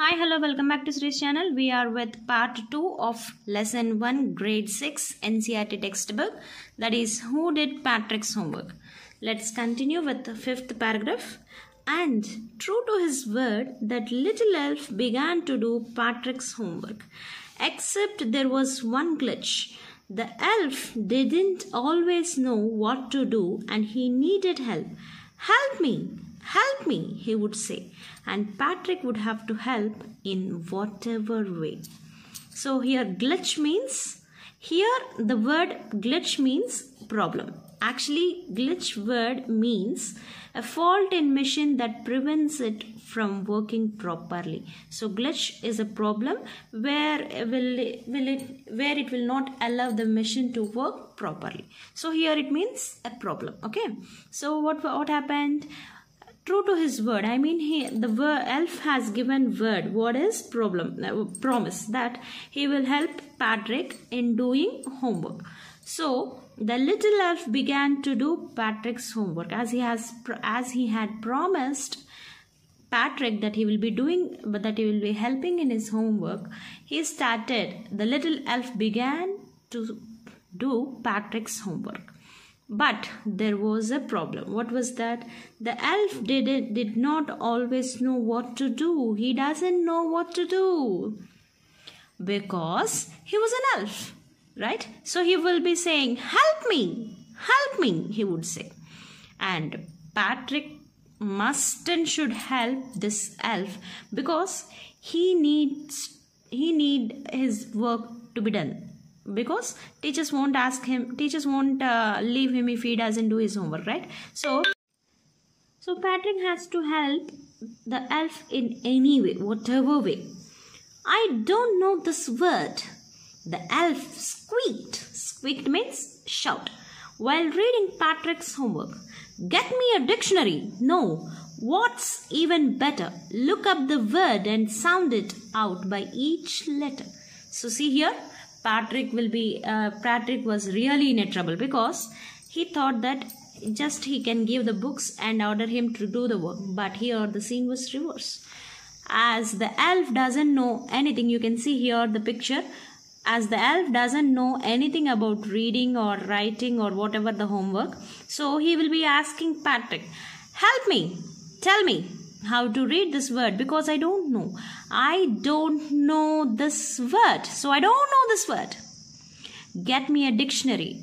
Hi, hello, welcome back to Sri's channel. We are with part 2 of lesson 1, grade 6 NCERT textbook. That is, Who Did Patrick's Homework? Let's continue with the fifth paragraph. And true to his word, that little elf began to do Patrick's homework. Except there was one glitch. The elf didn't always know what to do and he needed help. Help me, help me, he would say. And Patrick would have to help in whatever way. So here glitch means here the word glitch means problem. Actually glitch word means a fault in machine that prevents it from working properly. So glitch is a problem where will will it where it will not allow the machine to work properly. So here it means a problem. Okay. So what what happened? true to his word i mean he the word, elf has given word what is problem uh, promise that he will help patrick in doing homework so the little elf began to do patrick's homework as he has as he had promised patrick that he will be doing but that he will be helping in his homework he started the little elf began to do patrick's homework but there was a problem. What was that? The elf did, did not always know what to do. He doesn't know what to do. Because he was an elf, right? So he will be saying, Help me, help me, he would say. And Patrick must and should help this elf because he needs he need his work to be done because teachers won't ask him teachers won't uh, leave him if he doesn't do his homework right so so patrick has to help the elf in any way whatever way i don't know this word the elf squeaked. Squeaked means shout. While reading patrick's homework get me a dictionary. No what's even better? Look up the word and sound it out by each letter. So see here Patrick will be uh, Patrick was really in a trouble because he thought that just he can give the books and order him to do the work. But here the scene was reverse as the elf doesn't know anything you can see here the picture as the elf doesn't know anything about reading or writing or whatever the homework so he will be asking Patrick help me tell me how to read this word because I don't know. I don't know this word. So I don't know this word. Get me a dictionary.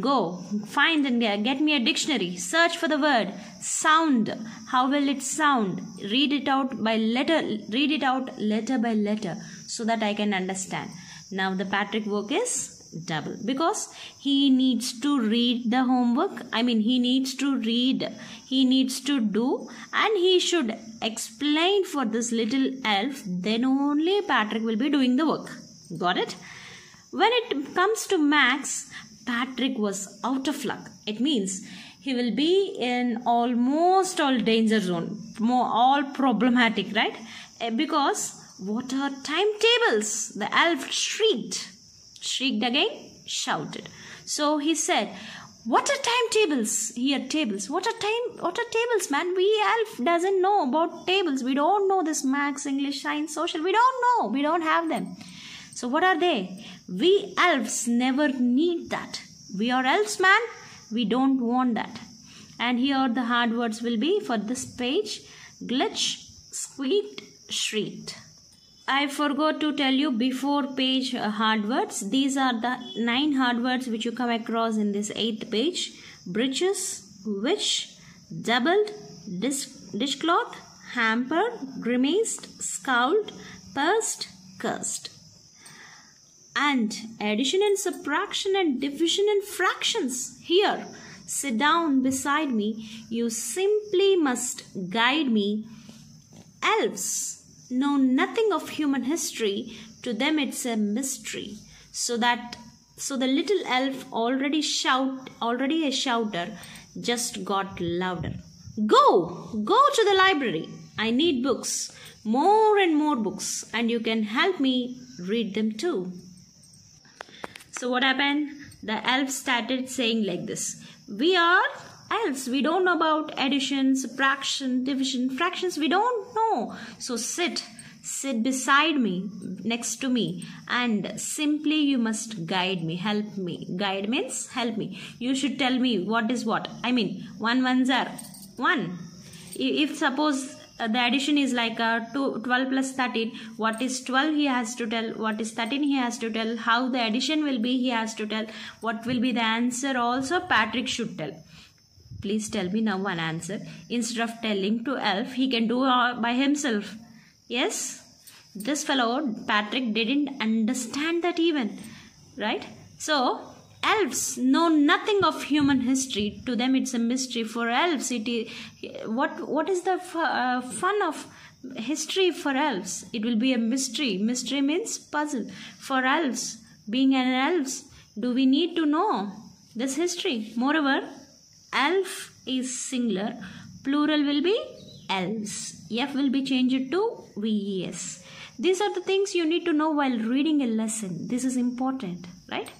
Go find and get me a dictionary. Search for the word sound. How will it sound? Read it out by letter. Read it out letter by letter so that I can understand. Now the Patrick work is double because he needs to read the homework. I mean he needs to read he needs to do and he should explain for this little elf then only patrick will be doing the work. Got it? When it comes to max patrick was out of luck. It means he will be in almost all danger zone more all problematic right? Eh, because what are timetables the elf shrieked shrieked again, shouted. So he said, What are timetables? Here, tables. What are time? What are tables, man? We elf doesn't know about tables. We don't know this max, English, science, social. We don't know. We don't have them. So what are they? We elves never need that. We are elves, man. We don't want that. And here the hard words will be for this page. Glitch, squeaked, shrieked. I forgot to tell you before page uh, hard words. These are the nine hard words which you come across in this eighth page. Breeches, wish, doubled, dish, dishcloth, hampered, grimaced, scowled, pursed, cursed. And addition and subtraction and division and fractions. Here, sit down beside me. You simply must guide me. Elves know nothing of human history, to them it's a mystery. So that so the little elf already shout already a shouter just got louder. Go! Go to the library. I need books. More and more books. And you can help me read them too. So what happened? The elf started saying like this. We are else we don't know about addition subtraction division fractions we don't know so sit sit beside me, next to me, and simply you must guide me, help me. Guide means help me. You should tell me what is what. I mean, one ones are one. If suppose uh, the addition is like uh, 12 plus 13 what is 12 he has to tell what is 13 he has to tell how the addition will be he has to tell what will be the answer also patrick should tell please tell me now one answer. Instead of telling to elf he can do uh, by himself. Yes? This fellow patrick didn't understand that even right? So elves know nothing of human history. To them it's a mystery. For elves it is what what is the uh, fun of history for elves? It will be a mystery. Mystery means puzzle. For elves being an elves do we need to know this history? Moreover elf is singular plural will be elves f will be changed to ves these are the things you need to know while reading a lesson this is important right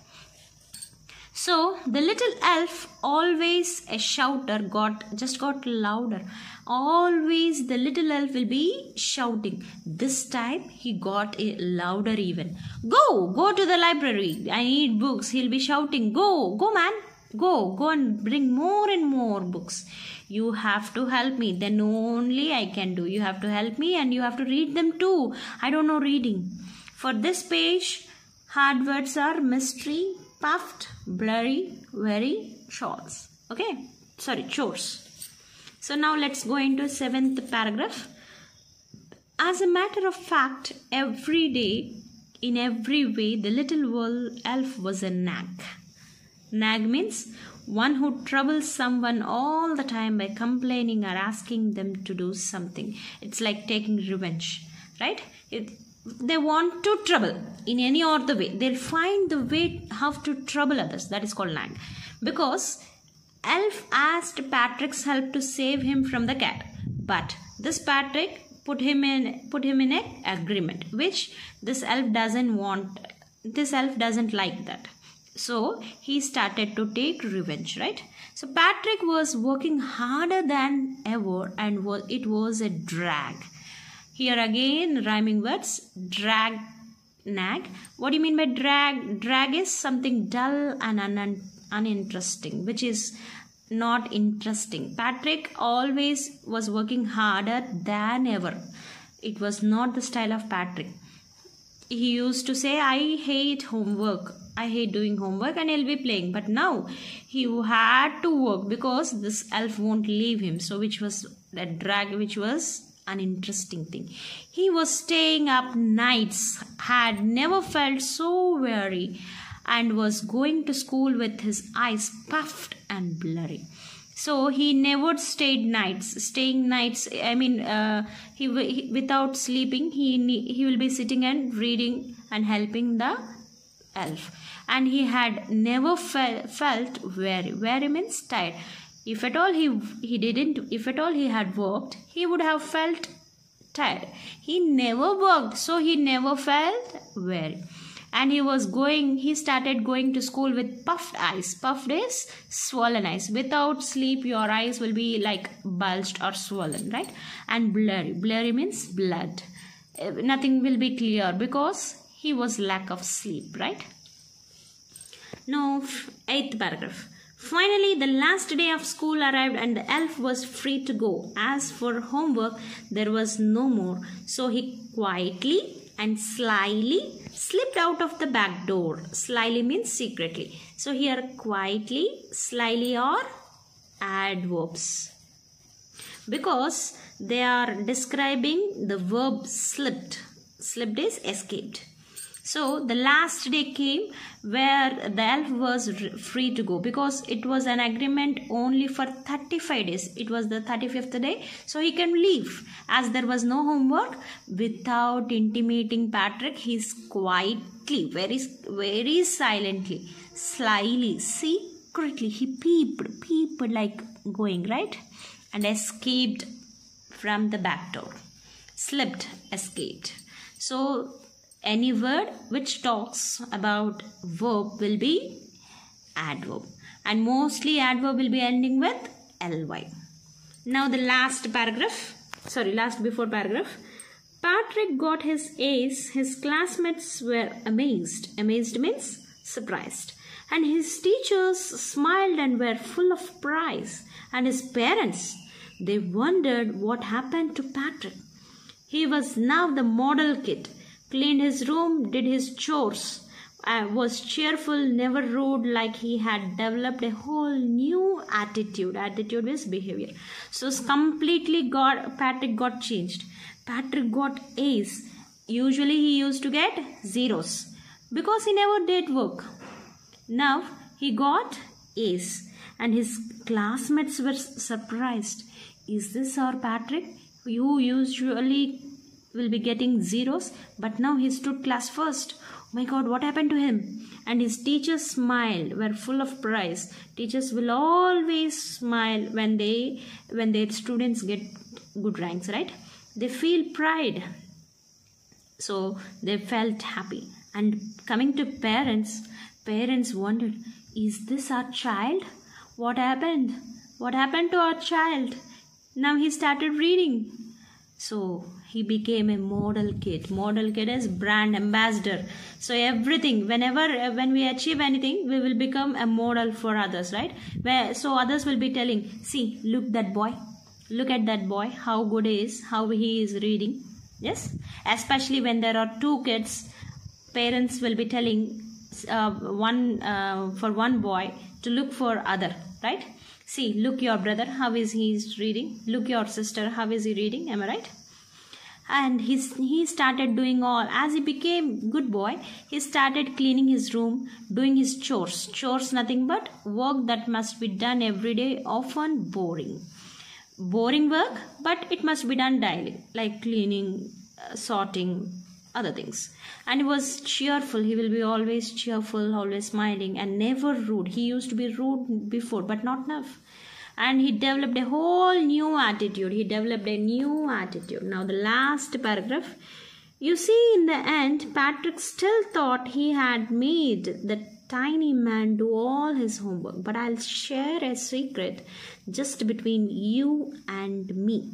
so the little elf always a shouter got just got louder. Always the little elf will be shouting. This time he got a louder even. Go, go to the library. I need books. He'll be shouting. Go, go man. Go, go and bring more and more books. You have to help me. Then only I can do. You have to help me and you have to read them too. I don't know reading. For this page, hard words are mystery, puffed, blurry, very shorts. Okay, sorry, chores. So now let's go into seventh paragraph. As a matter of fact, every day, in every way, the little elf was a nag. Nag means one who troubles someone all the time by complaining or asking them to do something. It's like taking revenge, right? It, they want to trouble in any other way. They'll find the way how to trouble others. That is called nag. Because elf asked patrick's help to save him from the cat. But this patrick put him in put him in a agreement which this elf doesn't want this elf doesn't like that so he started to take revenge right? So patrick was working harder than ever and it was a drag. Here again rhyming words drag nag. What do you mean by drag? Drag is something dull and un- uninteresting which is not interesting. Patrick always was working harder than ever. It was not the style of patrick. He used to say i hate homework i hate doing homework and he'll be playing but now he had to work because this elf won't leave him so which was that drag which was an interesting thing. He was staying up nights, had never felt so weary, and was going to school with his eyes puffed and blurry. So he never stayed nights. Staying nights, I mean, uh, he, he, without sleeping, he he will be sitting and reading and helping the elf. And he had never fe- felt weary. Weary means tired if at all he, he didn't, if at all he had worked, he would have felt tired. He never worked, so he never felt weary. And he was going, he started going to school with puffed eyes. Puffed is swollen eyes. Without sleep, your eyes will be like bulged or swollen, right? And blurry. Blurry means blood. Uh, nothing will be clear because he was lack of sleep, right? Now, eighth paragraph. Finally, the last day of school arrived and the elf was free to go. As for homework, there was no more. So he quietly and slyly slipped out of the back door. Slyly means secretly. So here quietly, slyly are adverbs. Because they are describing the verb slipped. Slipped is escaped. So the last day came where the elf was free to go because it was an agreement only for 35 days. It was the 35th day, so he can leave as there was no homework. Without intimating Patrick, he's quietly, very, very silently, slyly, secretly, he peeped, peeped like going right and escaped from the back door. Slipped, escaped. So any word which talks about verb will be adverb and mostly adverb will be ending with ly now the last paragraph sorry last before paragraph Patrick got his A's. His classmates were amazed. Amazed means surprised. And his teachers smiled and were full of pride. And his parents, they wondered what happened to Patrick. He was now the model kid, cleaned his room, did his chores, uh, was cheerful, never rude, like he had developed a whole new attitude. Attitude is behavior. So completely got Patrick got changed. Patrick got A's. Usually he used to get zeros because he never did work. Now he got A's and his classmates were surprised. Is this our Patrick? You usually will be getting zeros, but now he stood class first. Oh my god, what happened to him? And his teachers smiled, were full of pride. Teachers will always smile when they when their students get good ranks, right? They feel pride. So they felt happy. And coming to parents, parents wondered, is this our child? What happened? What happened to our child? Now he started reading. So he became a model kid. Model kid is brand ambassador. So everything, whenever uh, when we achieve anything, we will become a model for others, right? Where so others will be telling, see, look that boy, look at that boy, how good he is, how he is reading. Yes, especially when there are two kids, parents will be telling uh, one uh, for one boy to look for other, right? See, look your brother, how is he is reading? Look your sister, how is he reading? Am I right? And he's, he started doing all. As he became good boy, he started cleaning his room, doing his chores. Chores nothing but work that must be done every day, often boring. Boring work, but it must be done daily, like cleaning, uh, sorting, other things. And he was cheerful. He will be always cheerful, always smiling, and never rude. He used to be rude before, but not now. And he developed a whole new attitude. He developed a new attitude. Now, the last paragraph. You see, in the end, Patrick still thought he had made the tiny man do all his homework. But I'll share a secret just between you and me.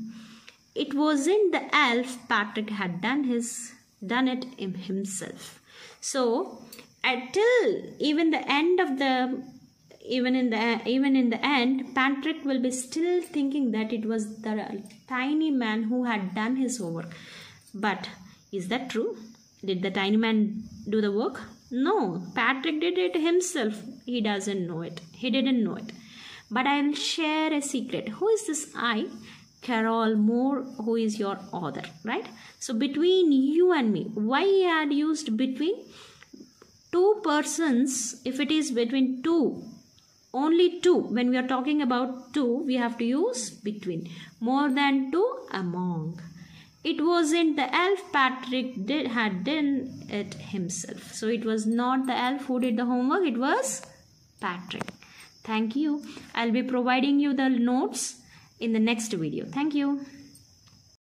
It wasn't the elf Patrick had done his done it himself. So until even the end of the even in the even in the end patrick will be still thinking that it was the tiny man who had done his homework. But is that true? Did the tiny man do the work? No patrick did it himself. He doesn't know it. He didn't know it. But i will share a secret. Who is this i Carol Moore, who is your author, right? So between you and me, why had used between two persons, if it is between two, only two, when we are talking about two, we have to use between. More than two, among. It wasn't the elf Patrick did had done it himself. So it was not the elf who did the homework, it was Patrick. Thank you. I'll be providing you the notes in the next video. Thank you.